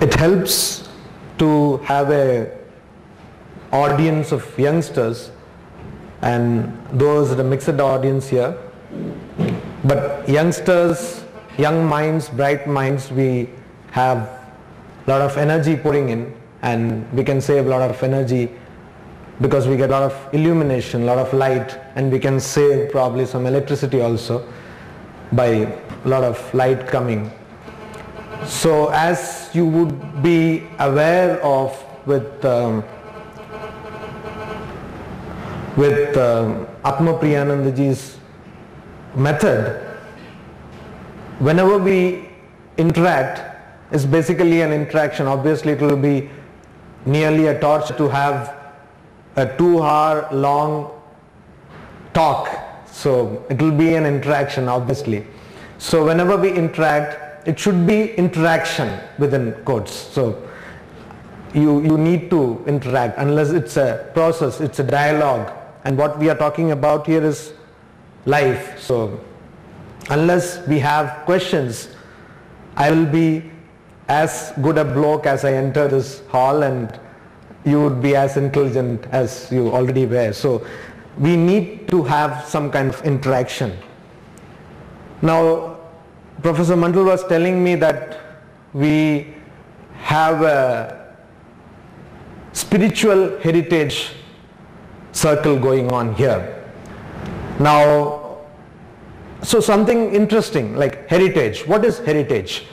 it helps to have a audience of youngsters and those the mixed audience here but youngsters young minds bright minds we have a lot of energy pouring in and we can save a lot of energy because we get a lot of illumination, a lot of light and we can save probably some electricity also by a lot of light coming. So as you would be aware of with um, with um, Atma Priyanandaji's method, whenever we interact, is basically an interaction. Obviously it will be nearly a torch to have a two hour long talk. So it will be an interaction obviously. So whenever we interact, it should be interaction within codes. So you, you need to interact unless it's a process, it's a dialogue. And what we are talking about here is life. So unless we have questions, I will be as good a bloke as I enter this hall and you would be as intelligent as you already were. So we need to have some kind of interaction. Now, Professor Mandal was telling me that we have a spiritual heritage circle going on here. Now, so something interesting like heritage. What is heritage?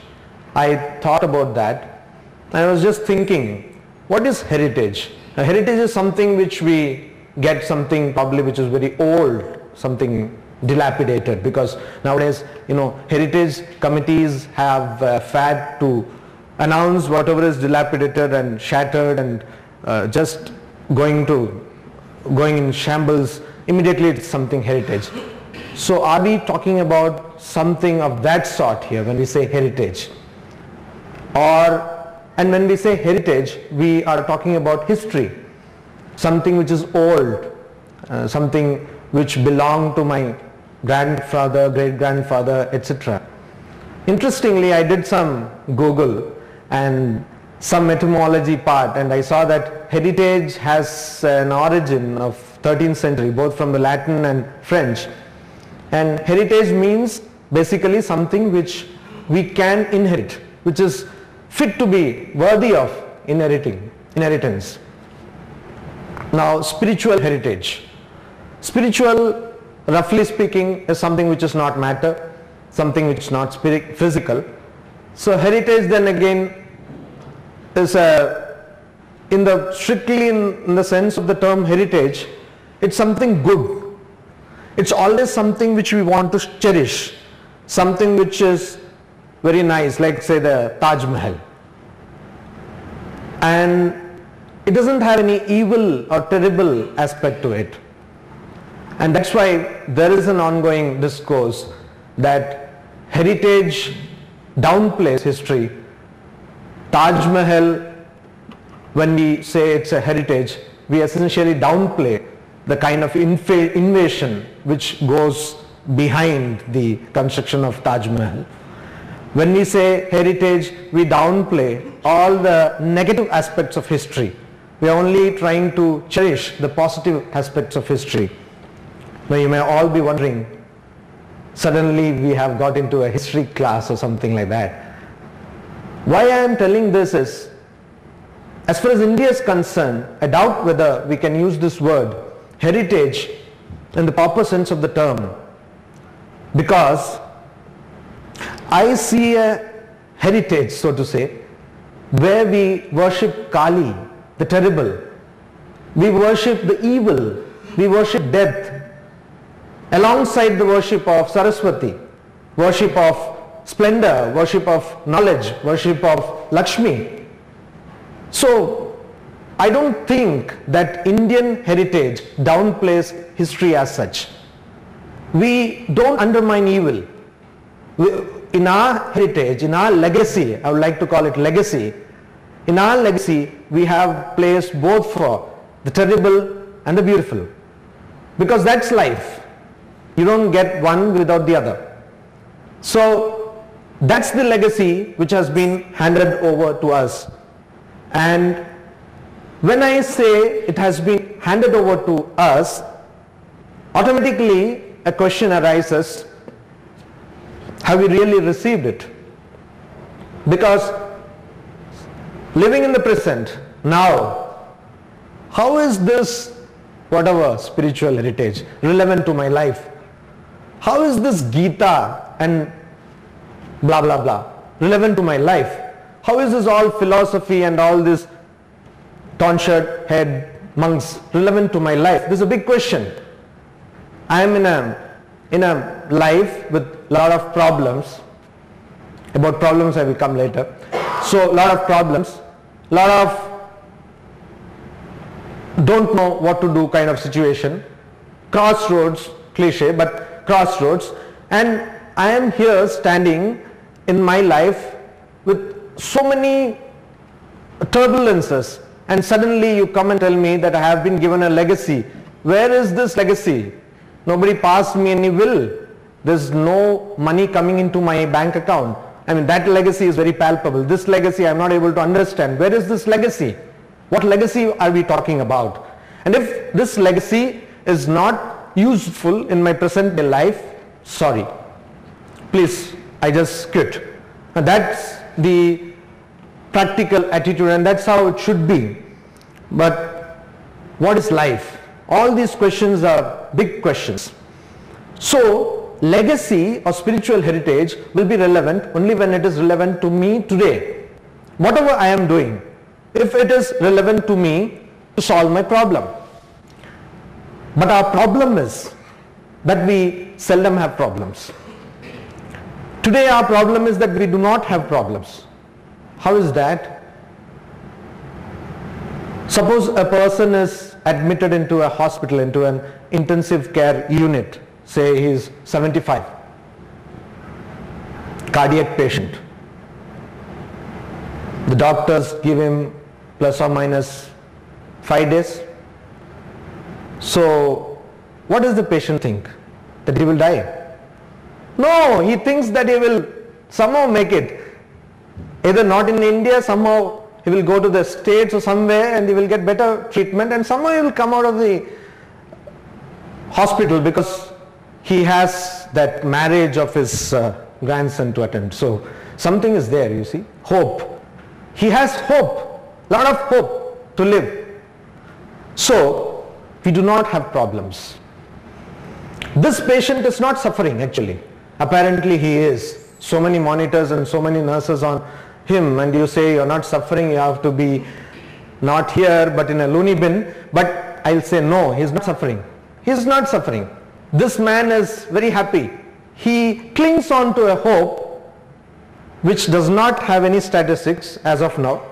I thought about that. I was just thinking what is heritage? Now, heritage is something which we get something probably which is very old, something dilapidated because nowadays you know heritage committees have uh, fad to announce whatever is dilapidated and shattered and uh, just going to going in shambles immediately it's something heritage. So are we talking about something of that sort here when we say heritage? Or and when we say heritage, we are talking about history, something which is old, uh, something which belonged to my grandfather, great grandfather, etc. Interestingly, I did some Google and some etymology part and I saw that heritage has an origin of 13th century, both from the Latin and French. And heritage means basically something which we can inherit, which is fit to be worthy of inheriting, inheritance. Now spiritual heritage. Spiritual, roughly speaking, is something which is not matter, something which is not physical. So heritage then again is a, in the strictly in, in the sense of the term heritage, it's something good. It's always something which we want to cherish, something which is very nice, like say the Taj Mahal. And it doesn't have any evil or terrible aspect to it. And that's why there is an ongoing discourse that heritage downplays history. Taj Mahal, when we say it's a heritage, we essentially downplay the kind of invasion which goes behind the construction of Taj Mahal. When we say heritage, we downplay all the negative aspects of history. We are only trying to cherish the positive aspects of history. Now you may all be wondering, suddenly we have got into a history class or something like that. Why I am telling this is, as far as India is concerned, I doubt whether we can use this word, heritage, in the proper sense of the term. Because I see a heritage, so to say, where we worship Kali, the terrible. We worship the evil. We worship death. Alongside the worship of Saraswati, worship of splendor, worship of knowledge, worship of Lakshmi. So I don't think that Indian heritage downplays history as such. We don't undermine evil. We, in our heritage, in our legacy, I would like to call it legacy, in our legacy, we have placed both for the terrible and the beautiful. Because that's life. You don't get one without the other. So That's the legacy which has been handed over to us. And when I say it has been handed over to us, automatically a question arises, have we really received it? Because living in the present, now, how is this whatever spiritual heritage relevant to my life? How is this Gita and blah blah blah relevant to my life? How is this all philosophy and all this tonsured head monks relevant to my life? This is a big question. I am in a in a life with lot of problems. About problems I will come later. So lot of problems, lot of don't know what to do kind of situation, crossroads, cliche, but crossroads. And I am here standing in my life with so many turbulences and suddenly you come and tell me that I have been given a legacy. Where is this legacy? Nobody passed me any will. There's no money coming into my bank account. I mean that legacy is very palpable. This legacy I'm not able to understand. Where is this legacy? What legacy are we talking about? And if this legacy is not useful in my present day life, sorry. Please, I just quit. And that's the practical attitude and that's how it should be. But what is life? All these questions are big questions. So legacy or spiritual heritage will be relevant only when it is relevant to me today. Whatever I am doing, if it is relevant to me to solve my problem. But our problem is that we seldom have problems. Today our problem is that we do not have problems. How is that? Suppose a person is admitted into a hospital, into an intensive care unit, say he is 75, cardiac patient. The doctors give him plus or minus 5 days. So what does the patient think? That he will die? No, he thinks that he will somehow make it. Either not in India, somehow he will go to the States or somewhere and he will get better treatment and somehow he will come out of the hospital because he has that marriage of his uh, grandson to attend. So something is there, you see, hope. He has hope, lot of hope to live. So we do not have problems. This patient is not suffering actually. Apparently he is. So many monitors and so many nurses on him and you say you're not suffering, you have to be not here but in a loony bin. But I'll say no, he's not suffering. He's not suffering. This man is very happy. He clings on to a hope which does not have any statistics as of now.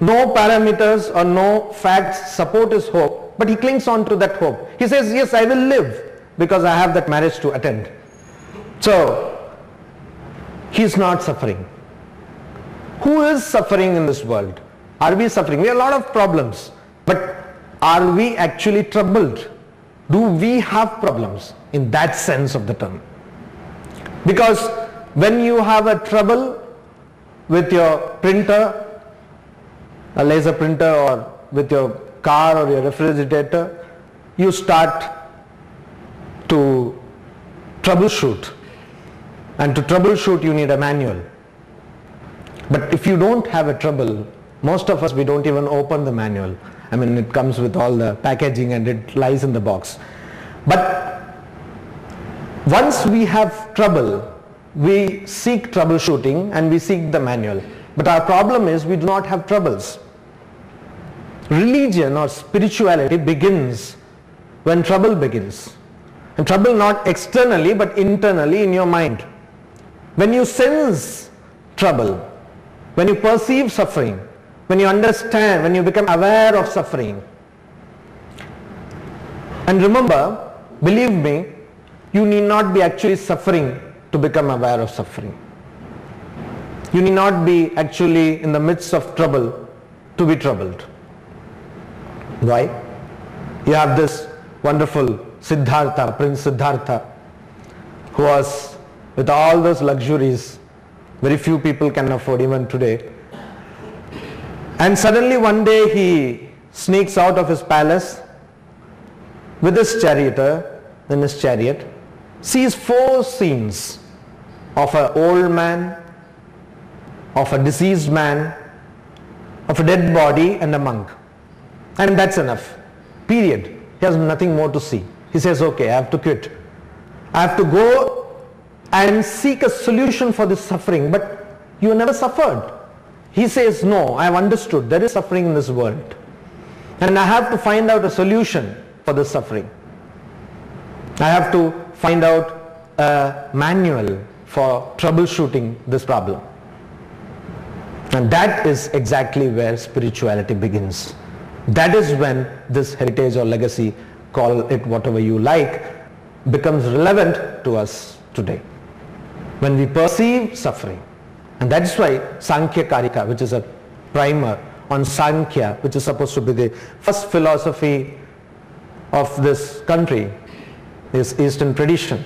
No parameters or no facts support his hope, but he clings on to that hope. He says, yes, I will live because I have that marriage to attend. So, he's not suffering. Who is suffering in this world? Are we suffering? We have a lot of problems. But are we actually troubled? Do we have problems in that sense of the term? Because when you have a trouble with your printer, a laser printer or with your car or your refrigerator, you start to troubleshoot. And to troubleshoot you need a manual. But if you don't have a trouble, most of us we don't even open the manual. I mean it comes with all the packaging and it lies in the box. But once we have trouble, we seek troubleshooting and we seek the manual. But our problem is we do not have troubles. Religion or spirituality begins when trouble begins. And trouble not externally but internally in your mind. When you sense trouble, when you perceive suffering, when you understand, when you become aware of suffering. And remember, believe me, you need not be actually suffering to become aware of suffering. You need not be actually in the midst of trouble to be troubled. Why? You have this wonderful Siddhartha, Prince Siddhartha, who was with all those luxuries Very few people can afford even today. And suddenly one day he sneaks out of his palace with his charioteer in his chariot, sees four scenes of an old man, of a diseased man, of a dead body and a monk. And that's enough. Period. He has nothing more to see. He says, okay, I have to quit. I have to go and seek a solution for this suffering. But you never suffered. He says, no, I have understood. There is suffering in this world. And I have to find out a solution for this suffering. I have to find out a manual for troubleshooting this problem. And that is exactly where spirituality begins. That is when this heritage or legacy, call it whatever you like, becomes relevant to us today. When we perceive suffering. And that's why Sankhya Karika, which is a primer on Sankhya, which is supposed to be the first philosophy of this country, this Eastern tradition.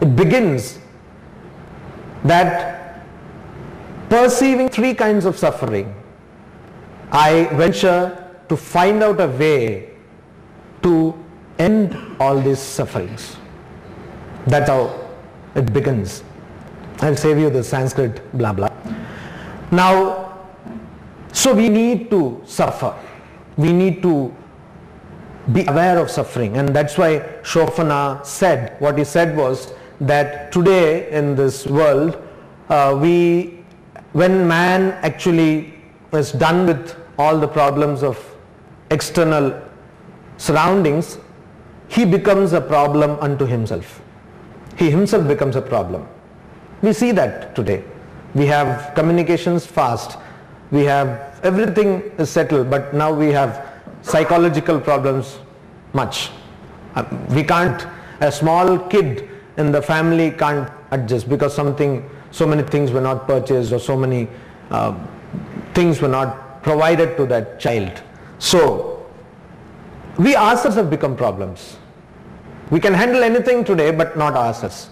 It begins that perceiving three kinds of suffering, I venture to find out a way to end all these sufferings. That's how it begins. I'll save you the Sanskrit blah blah. Now, so we need to suffer. We need to be aware of suffering and that's why Schopenhauer said, what he said was that today in this world, uh, we, when man actually is done with all the problems of external surroundings, he becomes a problem unto himself. He himself becomes a problem. We see that today. We have communications fast. We have everything is settled, but now we have psychological problems much. Uh, we can't, a small kid in the family can't adjust because something, so many things were not purchased or so many uh, things were not provided to that child. So, we ourselves have become problems. We can handle anything today but not ourselves.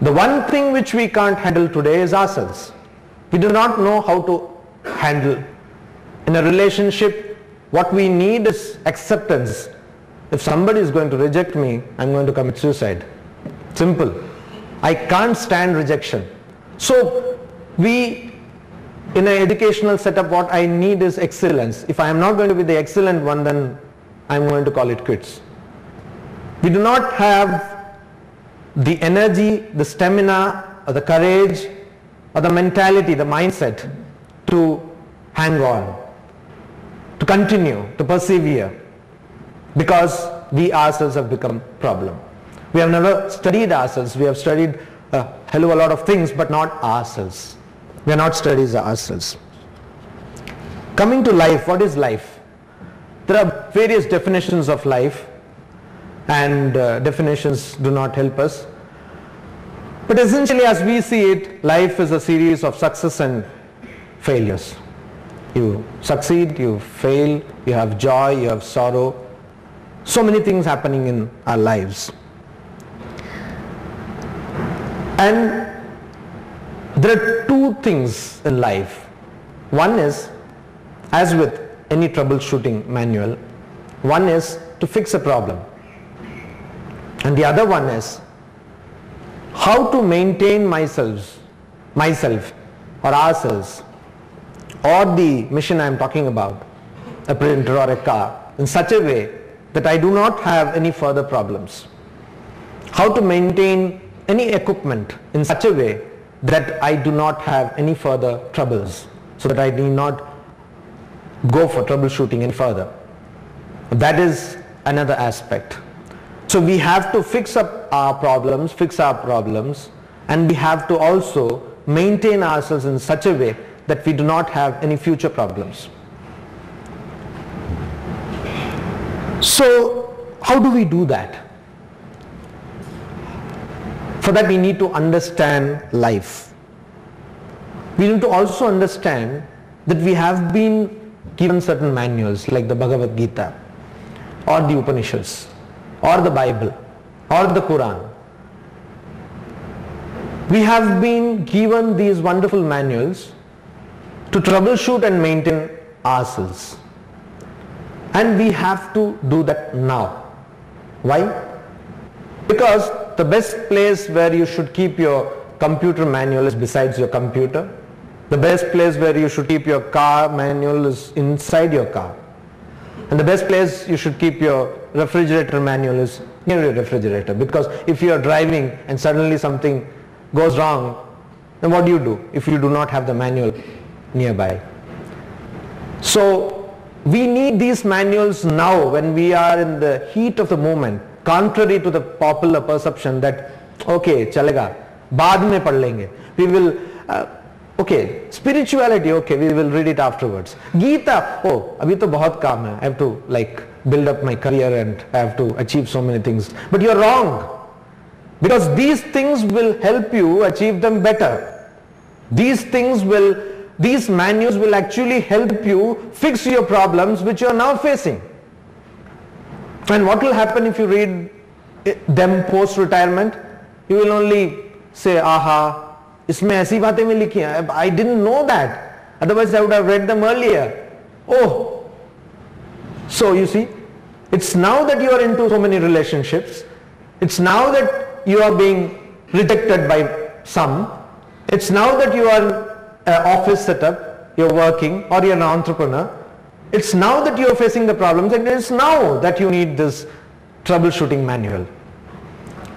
The one thing which we can't handle today is ourselves. We do not know how to handle. In a relationship, what we need is acceptance. If somebody is going to reject me, I'm going to commit suicide. Simple. I can't stand rejection. So we, in an educational setup, what I need is excellence. If I am not going to be the excellent one, then I'm going to call it quits. We do not have the energy, the stamina, or the courage, or the mentality, the mindset to hang on, to continue, to persevere, because we ourselves have become problem. We have never studied ourselves. We have studied a hell of a lot of things, but not ourselves. We are not studies ourselves. Coming to life, what is life? There are various definitions of life and uh, definitions do not help us. But essentially as we see it, life is a series of success and failures. You succeed, you fail, you have joy, you have sorrow. So many things happening in our lives. And there are two things in life. One is, as with any troubleshooting manual, one is to fix a problem. And the other one is how to maintain myself, myself or ourselves or the machine I am talking about, a printer or a car, in such a way that I do not have any further problems. How to maintain any equipment in such a way that I do not have any further troubles so that I need not go for troubleshooting any further. That is another aspect. So we have to fix up our problems, fix our problems and we have to also maintain ourselves in such a way that we do not have any future problems. So how do we do that? For that we need to understand life. We need to also understand that we have been given certain manuals like the Bhagavad Gita or the Upanishads or the Bible or the Quran. We have been given these wonderful manuals to troubleshoot and maintain ourselves. And we have to do that now. Why? Because the best place where you should keep your computer manual is besides your computer. The best place where you should keep your car manual is inside your car. And the best place you should keep your refrigerator manual is near your refrigerator because if you are driving and suddenly something goes wrong, then what do you do if you do not have the manual nearby? So we need these manuals now when we are in the heat of the moment, contrary to the popular perception that, okay, chalega, baad mein pad lenge. We will, uh, okay, spirituality, okay, we will read it afterwards. Gita, oh, abhi to bahut kaam hai. I have to like build up my career and I have to achieve so many things. But you're wrong. Because these things will help you achieve them better. These things will, these manuals will actually help you fix your problems which you are now facing. And what will happen if you read them post-retirement? You will only say, aha, इसमें ऐसी बातें में लिखी हैं I didn't know that. Otherwise I would have read them earlier. Oh. So you see, it's now that you are into so many relationships. It's now that you are being rejected by some. It's now that you are an office setup, you're working or you're an entrepreneur. It's now that you're facing the problems and it's now that you need this troubleshooting manual.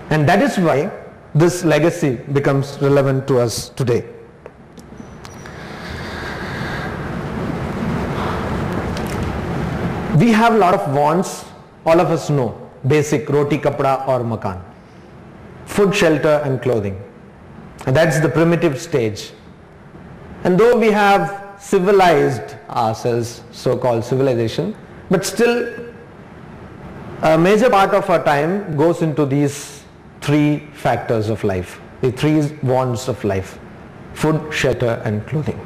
And that is why this legacy becomes relevant to us today. We have a lot of wants, all of us know, basic roti, kapda or makan food, shelter and clothing. And that's the primitive stage. And though we have civilized ourselves, so-called civilization, but still a major part of our time goes into these three factors of life, the three wants of life, food, shelter and clothing.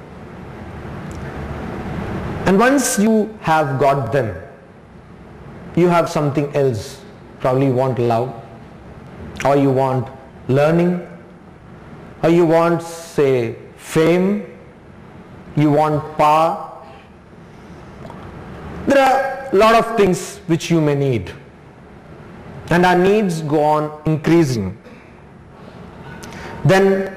And once you have got them, you have something else. Probably you want love, or you want learning or you want say fame you want power. There are a lot of things which you may need. And our needs go on increasing. Then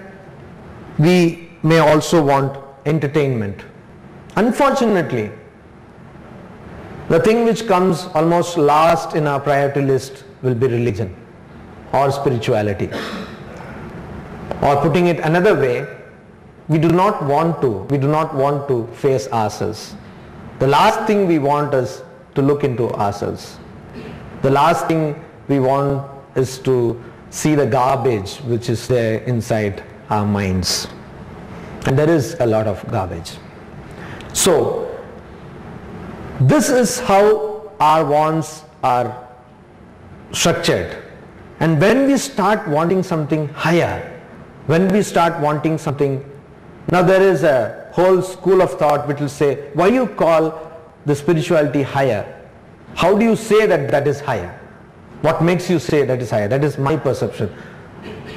we may also want entertainment. Unfortunately the thing which comes almost last in our priority list will be religion or spirituality. Or putting it another way, we do not want to, we do not want to face ourselves. The last thing we want is to look into ourselves. The last thing we want is to see the garbage which is there inside our minds. And there is a lot of garbage. So, this is how our wants are structured. And when we start wanting something higher, when we start wanting something, now there is a whole school of thought which will say, why you call the spirituality higher? How do you say that that is higher? What makes you say that is higher? That is my perception.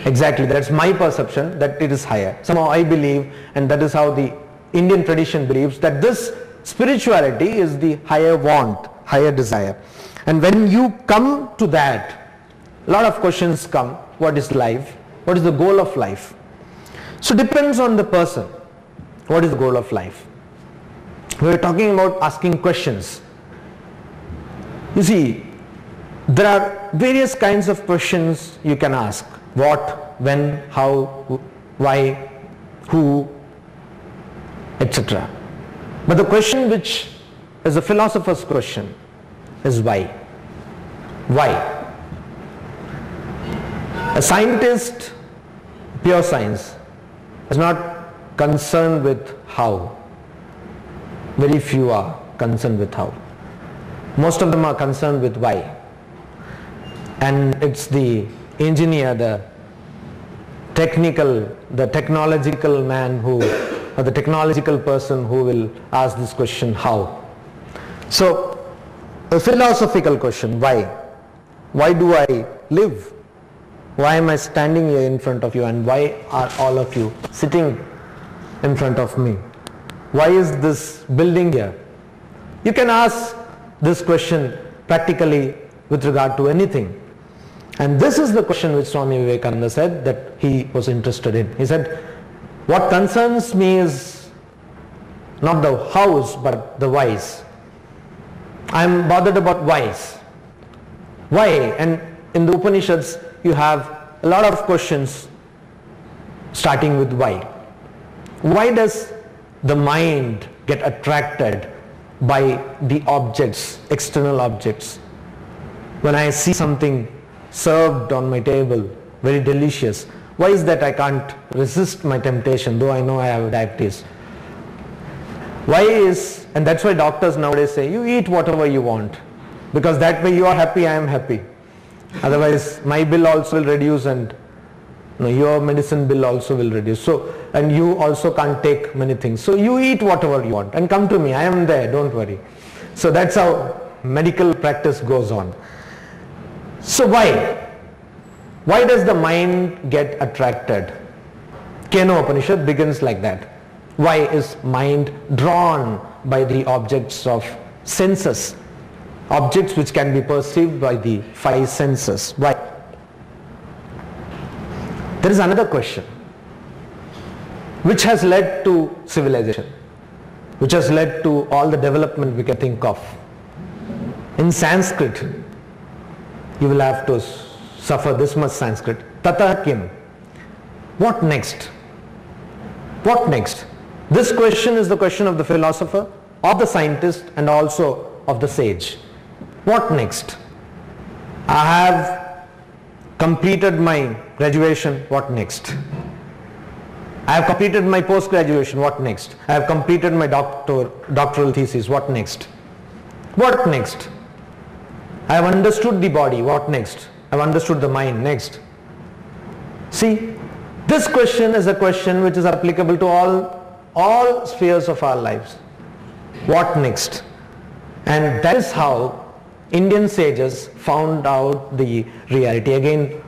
Exactly, that's my perception that it is higher. Somehow I believe and that is how the Indian tradition believes that this spirituality is the higher want, higher desire. And when you come to that, a lot of questions come. What is life? What is the goal of life? So depends on the person. What is the goal of life? We are talking about asking questions. You see, there are various kinds of questions you can ask. What, when, how, why, who, etc. But the question which is a philosopher's question is why. Why? A scientist, pure science, is not concerned with how. Very few are concerned with how. Most of them are concerned with why. And it's the engineer, the technical, the technological man who, or the technological person who will ask this question, how. So, a philosophical question, why? Why do I live? Why am I standing here in front of you and why are all of you sitting in front of me? Why is this building here? You can ask this question practically with regard to anything. And this is the question which Swami Vivekananda said that he was interested in. He said, what concerns me is not the house but the whys. I am bothered about whys. Why? And in the Upanishads you have a lot of questions starting with why. Why does the mind get attracted by the objects, external objects? When I see something served on my table, very delicious, why is that I can't resist my temptation though I know I have diabetes? Why is, and that's why doctors nowadays say, you eat whatever you want because that way you are happy, I am happy. Otherwise my bill also will reduce and your medicine bill also will reduce. So, and you also can't take many things. So you eat whatever you want and come to me, I am there, don't worry. So that's how medical practice goes on. So why? Why does the mind get attracted? Kena Upanishad begins like that. Why is mind drawn by the objects of senses? Objects which can be perceived by the five senses. Why? There is another question which has led to civilization, which has led to all the development we can think of. In Sanskrit, you will have to suffer this much Sanskrit. Tata kim? What next? What next? This question is the question of the philosopher, of the scientist and also of the sage. What next? I have completed my graduation, what next? I have completed my post-graduation, what next? I have completed my doctor, doctoral thesis, what next? What next? I have understood the body, what next? I have understood the mind, next. See, this question is a question which is applicable to all, all spheres of our lives. What next? And that is how Indian sages found out the reality. Again,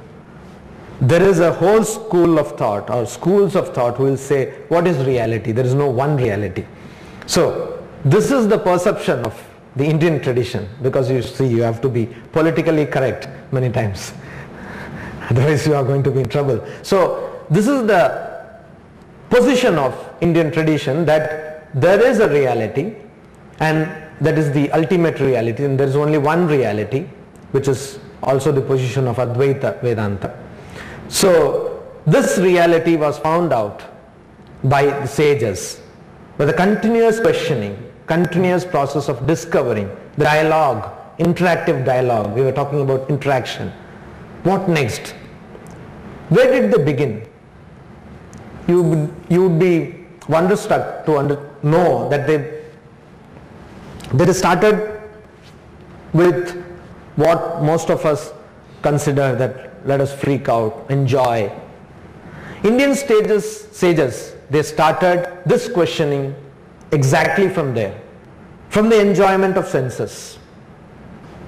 there is a whole school of thought or schools of thought who will say, what is reality? There is no one reality. So, this is the perception of the Indian tradition because you see you have to be politically correct many times. Otherwise you are going to be in trouble. So, this is the position of Indian tradition that there is a reality and that is the ultimate reality and there is only one reality which is also the position of Advaita Vedanta. So this reality was found out by the sages with a continuous questioning, continuous process of discovering, the dialogue, interactive dialogue. We were talking about interaction. What next? Where did they begin? You would, you would be wonderstruck to under, know that they, they started with what most of us consider that let us freak out, enjoy. Indian sages, sages, they started this questioning exactly from there, from the enjoyment of senses.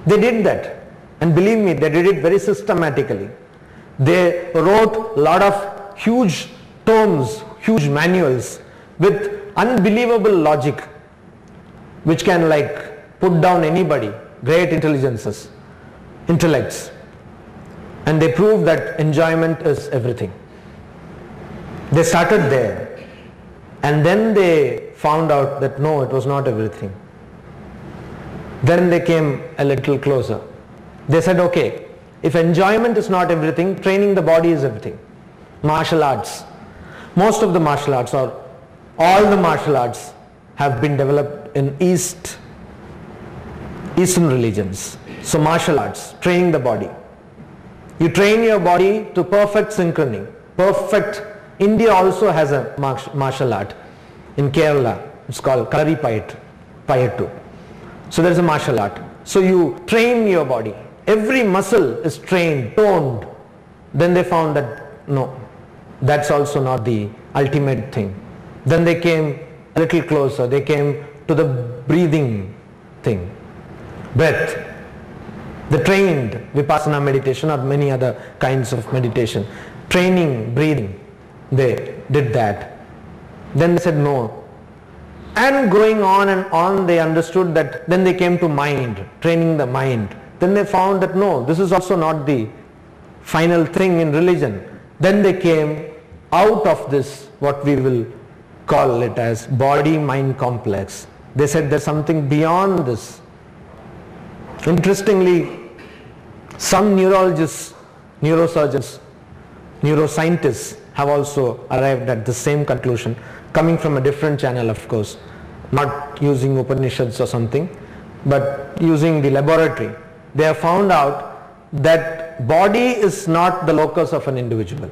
They did that and believe me, they did it very systematically. They wrote a lot of huge tomes, huge manuals with unbelievable logic which can like put down anybody, great intelligences, intellects and they proved that enjoyment is everything. They started there and then they found out that no, it was not everything. Then they came a little closer. They said, okay, if enjoyment is not everything, training the body is everything. Martial arts. Most of the martial arts or all the martial arts have been developed in East, Eastern religions. So martial arts, training the body. You train your body to perfect synchrony, perfect. India also has a martial art in Kerala. It's called Kalari Payattu. So there is a martial art. So you train your body. Every muscle is trained, toned. Then they found that no, that's also not the ultimate thing. Then they came a little closer. They came to the breathing thing, breath. The trained Vipassana meditation or many other kinds of meditation. Training, breathing, they did that. Then they said no. And going on and on they understood that then they came to mind, training the mind. Then they found that no, this is also not the final thing in religion. Then they came out of this what we will call it as body-mind complex. They said there's something beyond this. Interestingly, some neurologists, neurosurgeons, neuroscientists have also arrived at the same conclusion, coming from a different channel of course, not using Upanishads or something, but using the laboratory. They have found out that body is not the locus of an individual.